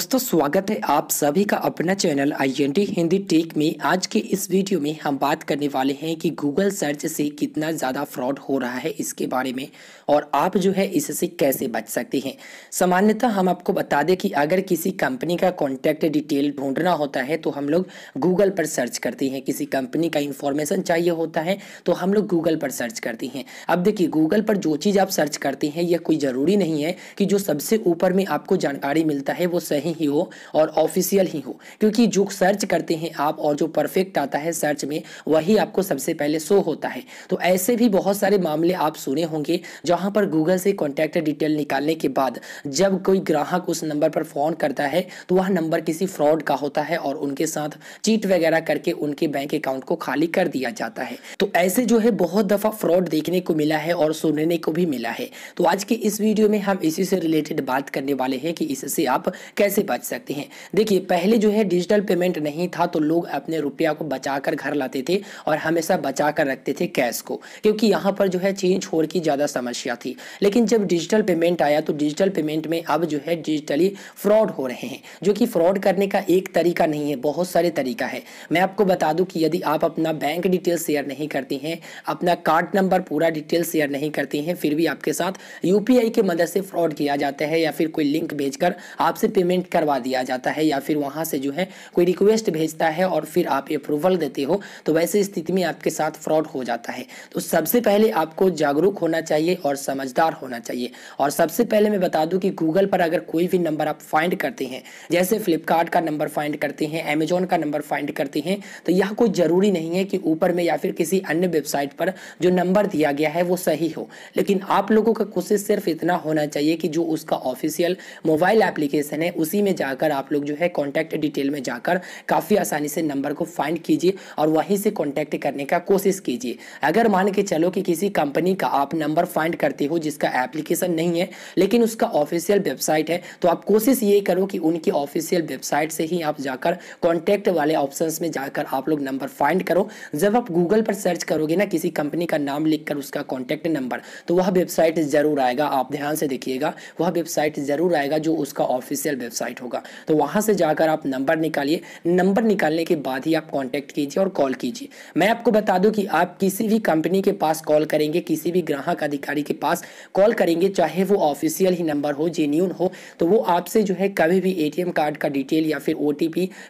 दोस्तों, स्वागत है आप सभी का अपना चैनल आईएनटी हिंदी टेक में। आज के इस वीडियो में हम बात करने वाले हैं कि गूगल सर्च से कितना ज़्यादा फ्रॉड हो रहा है इसके बारे में और आप जो है इससे कैसे बच सकते हैं। सामान्यतः हम आपको बता दें कि अगर किसी कंपनी का कॉन्टैक्ट डिटेल ढूंढना होता है तो हम लोग गूगल पर सर्च करते हैं। किसी कंपनी का इंफॉर्मेशन चाहिए होता है तो हम लोग गूगल पर सर्च करते हैं। अब देखिए गूगल पर जो चीज़ आप सर्च करते हैं, यह कोई ज़रूरी नहीं है कि जो सबसे ऊपर में आपको जानकारी मिलता है, वो सही ही हो और ऑफिशियल ही हो। क्योंकि जो सर्च करते हैं आप और जो परफेक्ट आता है सर्च में, वही आपको सबसे पहले शो होता है। तो ऐसे भी बहुत सारे मामले आप सुने होंगे, जहाँ पर गूगल से कॉन्टैक्ट डिटेल निकालने के बाद जब कोई ग्राहक उस नंबर पर फ़ोन करता है तो वह नंबर किसी फ्रॉड का होता है और उनके साथ चीट वगैरह करके उनके बैंक अकाउंट को खाली कर दिया जाता है। तो ऐसे जो है बहुत दफ़ा फ्रॉड देखने को मिला है और सुनने को भी मिला है। तो आज के इस वीडियो में हम इसी से रिलेटेड बात करने वाले हैं कि इससे आप कैसे बच सकते हैं। देखिए, पहले जो है डिजिटल पेमेंट नहीं था तो लोग अपने रुपया को बचा कर घर लाते थे और हमेशा बचा कर रखते थे कैश को, क्योंकि यहाँ पर जो है चेंज छोड़ की ज़्यादा समस्या थी। लेकिन जब डिजिटल पेमेंट आया तो डिजिटल पेमेंट में अब जो है डिजिटली फ्रॉड हो रहे हैं, जो कि फ्रॉड करने का एक तरीका नहीं है, बहुत सारे तरीका है। मैं आपको बता दूँ कि यदि आप अपना बैंक डिटेल शेयर नहीं करते हैं, अपना कार्ड नंबर पूरा डिटेल शेयर नहीं करते हैं, फिर भी आपके साथ यूपीआई की मदद से फ्रॉड किया जाता है या फिर कोई लिंक भेजकर आपसे पेमेंट करवा दिया जाता है या फिर वहाँ से जो है कोई रिक्वेस्ट भेजता है और फिर आप अप्रूवल देते हो तो वैसे स्थिति में आपके साथ फ्रॉड हो जाता है। तो सबसे पहले आपको जागरूक होना चाहिए और समझदार होना चाहिए। और सबसे पहले मैं बता दूँ कि गूगल पर अगर कोई भी नंबर आप फाइंड करते हैं, जैसे फ्लिपकार्ट का नंबर फाइंड करते हैं अमेजोन का नंबर फाइंड करते हैं तो यह कोई ज़रूरी नहीं है कि ऊपर में या फिर किसी अन्य वेबसाइट पर जो नंबर दिया गया है वो सही हो। लेकिन आप लोगों का कोशिश सिर्फ़ इतना होना चाहिए कि जो उसका ऑफिशियल मोबाइल एप्लीकेशन है, उसी में जाकर आप लोग जो है कॉन्टैक्ट डिटेल में जाकर काफ़ी आसानी से नंबर को फाइंड कीजिए और वहीं से कॉन्टैक्ट करने का कोशिश कीजिए। अगर मान के चलो कि किसी कंपनी का आप नंबर फाइंड करते हो जिसका एप्लीकेशन नहीं है, लेकिन उसका ऑफिशियल वेबसाइट है तो आप कोशिश ये करो कि उनकी ऑफिशियल वेबसाइट से ही आप जाकर कॉन्टैक्ट वाले ऑप्शन में जाकर आप लोग नंबर फाइंड करो। जब आप गूगल पर सर्च करोगे ना, किसी कंपनी का नाम लिखकर उसका कॉन्टैक्ट नंबर तो वह वेबसाइट ज़रूर आएगा। आप ध्यान से देखिएगा, वह वेबसाइट ज़रूर आएगा जो उसका ऑफिशियल वेबसाइट होगा। तो वहाँ से जाकर आप नंबर निकालिए। नंबर निकालने के बाद ही आप कॉन्टैक्ट कीजिए और कॉल कीजिए। मैं आपको बता दूँ कि आप किसी भी कंपनी के पास कॉल करेंगे, किसी भी ग्राहक अधिकारी के पास कॉल करेंगे, चाहे वो ऑफिशियल ही नंबर हो जेन्यून हो तो वो आपसे जो है कभी भी एटीएम कार्ड का डिटेल या फिर ओ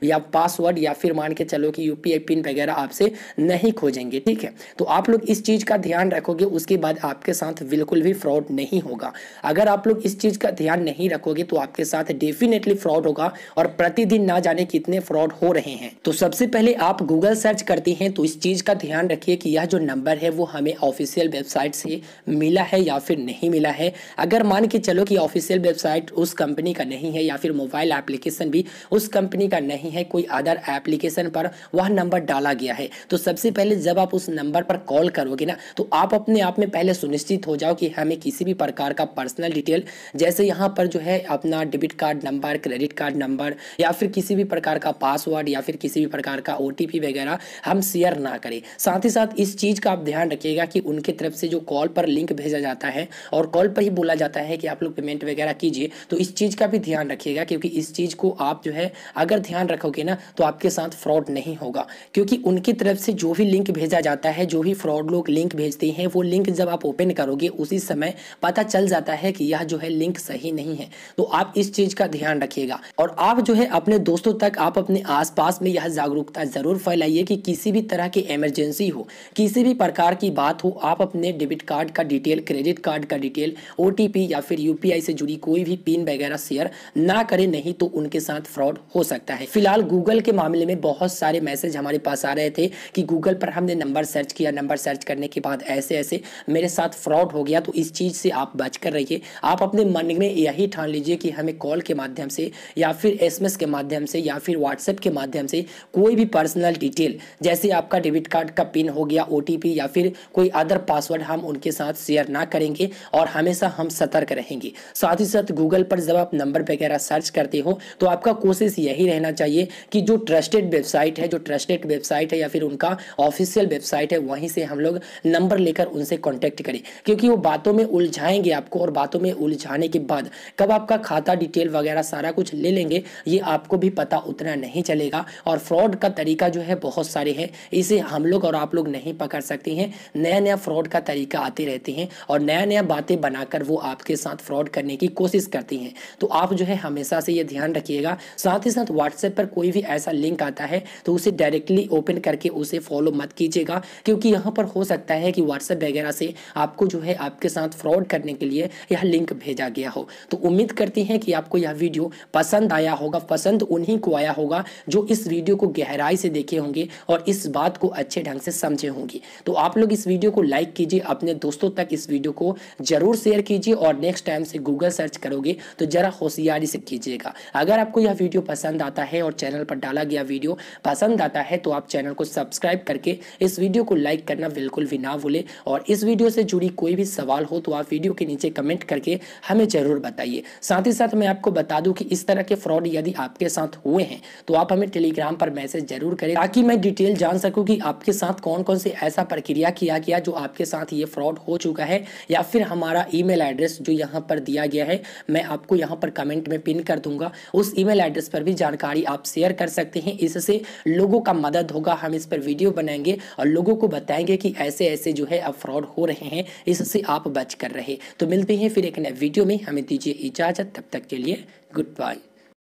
या पासवर्ड या फिर मान के चलो कि यूपीआई पिन वगैरह आपसे नहीं खोजेंगे, ठीक है? तो आप लोग इस चीज़ का ध्यान रखोगे, उसके बाद आपके साथ बिल्कुल भी फ्रॉड नहीं होगा। अगर आप लोग इस चीज़ का ध्यान नहीं रखोगे तो आपके साथ डेफिनेटली फ्रॉड होगा और प्रतिदिन ना जाने कितने फ्रॉड हो रहे हैं। तो सबसे पहले आप गूगल सर्च करते हैं तो इस चीज़ का ध्यान रखिए कि यह जो नंबर है, वो हमें ऑफिशियल वेबसाइट से मिला है या फिर नहीं मिला है। अगर मान के चलो कि ऑफिशियल वेबसाइट उस कंपनी का नहीं है या फिर मोबाइल एप्लीकेशन भी उस कंपनी का नहीं है, कोई अदर एप्लीकेशन पर वह नंबर डाला गया है। तो सबसे पहले जब आप उस नंबर पर कॉल करोगे ना तो आप अपने आप में पहले सुनिश्चित हो जाओ कि हमें किसी भी प्रकार का पर्सनल डिटेल जैसे यहाँ पर जो है अपना debit card number credit card number या फिर किसी भी प्रकार का पासवर्ड या फिर किसी भी प्रकार का ओटीपी वगैरह हम शेयर ना करें। साथ ही साथ इस चीज़ का आप ध्यान रखिएगा कि उनके तरफ़ से जो कॉल पर लिंक भेजा जाता है और कॉल पर ही बोला जाता है कि आप लोग पेमेंट वगैरह कीजिए तो इस चीज़ का भी ध्यान रखिएगा क्योंकि इस चीज़ को आप जो है अगर ध्यान रखोगे ना तो आपके साथ फ्रॉड नहीं होगा। क्योंकि उनकी तरफ़ से जो भी लिंक भेजा जाता है, जो भी फ्रॉड लोग लिंक भेजते हैं, वो लिंक जब आप ओपन करोगे, उसी समय पता चल जाता है कि यह जो है लिंक सही नहीं है। तो आप इस चीज़ का ध्यान रखिएगा। और आप जो है अपने दोस्तों तक आप अपने आसपास में यह जागरूकता ज़रूर फैलाइए कि किसी भी तरह की इमरजेंसी हो, किसी भी प्रकार की बात हो, आप अपने डेबिट कार्ड का डिटेल क्रेडिट कार्ड का डिटेल ओटीपी या फिर यूपीआई से जुड़ी कोई भी पिन वगैरह शेयर ना करें, नहीं तो उनके साथ फ्रॉड हो सकता है। फ़िलहाल गूगल के मामले में बहुत सारे मैसेज हमारे पास आ रहे थे कि गूगल पर हमने नंबर सर्च किया। नंबर सर्च करने के बाद ऐसे ऐसे मेरे साथ फ्रॉड हो गया। तो इस चीज़ से आप बच कर रहिए। आप अपने मन में यही ठान लीजिए कि हमें कॉल के माध्यम से, या फिर एसएमएस के माध्यम से, या फिर व्हाट्सएप के माध्यम से कोई भी पर्सनल डिटेल जैसे आपका डेबिट कार्ड का पिन हो गया ओ या फिर कोई अदर पासवर्ड हम उनके साथ शेयर ना करेंगे और हमेशा हम सतर्क रहेंगे। साथ ही साथ गूगल पर जब आप नंबर वगैरह सर्च करते हो तो आपका कोशिश यही रहना चाहिए कि जो ट्रस्टेड वेबसाइट है, जो ट्रस्टेड वेबसाइट है, या फिर उनका ऑफिशियल वेबसाइट है, वहीं से हम लोग नंबर लेकर उनसे कॉन्टेक्ट करें। क्योंकि वो बातों में उलझाएँगे आपको और बातों में उलझाने के बाद, कब आपका खाता डिटेल वगैरह सारा कुछ ले लेंगे, ये आपको भी पता उतना नहीं चलेगा। और फ्रॉड का तरीका जो है बहुत सारे हैं, इसे हम लोग और आप लोग नहीं पकड़ सकते हैं। नया नया फ्रॉड का तरीका आते रहते हैं और नया नया बातें बनाकर वो आपके साथ फ्रॉड करने की कोशिश करती हैं। तो आप जो है हमेशा से ये ध्यान रखिएगा। साथ ही साथ व्हाट्सएप पर कोई भी ऐसा लिंक आता है तो उसे डायरेक्टली ओपन करके उसे फॉलो मत कीजिएगा। क्योंकि यहाँ पर हो सकता है कि व्हाट्सएप वगैरह से आपको जो है आपके साथ फ्रॉड करने के लिए यह लिंक भेजा गया हो। तो उम्मीद करती हैं कि आपको यह वीडियो पसंद आया होगा, पसंद उन्हीं को आया होगा जो इस वीडियो को गहराई से देखे होंगे और इस बात को अच्छे ढंग से समझे होंगे। तो आप लोग इस वीडियो को लाइक कीजिए, अपने दोस्तों तक इस वीडियो को ज़रूर शेयर कीजिए और नेक्स्ट टाइम से गूगल सर्च करोगे तो जरा होशियारी से कीजिएगा। अगर आपको यह वीडियो पसंद आता है और चैनल पर डाला गया वीडियो पसंद आता है तो आप चैनल को सब्सक्राइब करके इस वीडियो को लाइक करना बिल्कुल भी ना भूले और इस वीडियो से जुड़ी कोई भी सवाल हो तो आप वीडियो के नीचे कमेंट करके हमें ज़रूर बताइए। साथ ही साथ मैं आपको बता दूँ कि इस तरह के फ्रॉड यदि आपके साथ हुए हैं तो आप हमें टेलीग्राम पर मैसेज ज़रूर करें ताकि मैं डिटेल जान सकूँ कि आपके साथ कौन कौन से ऐसा प्रक्रिया किया गया जो आपके साथ ये फ्रॉड हो चुका है या फिर हमारा ईमेल एड्रेस जो यहाँ पर दिया गया है, मैं आपको यहाँ पर कमेंट में पिन कर दूँगा। उस ईमेल एड्रेस पर भी जानकारी आप शेयर कर सकते हैं। इससे लोगों का मदद होगा, हम इस पर वीडियो बनाएँगे और लोगों को बताएँगे कि ऐसे ऐसे जो है अब फ्रॉड हो रहे हैं, इससे आप बच कर रहे। तो मिलते हैं फिर एक नए वीडियो में। हमें दीजिए इजाज़त, तब तक के लिए goodbye.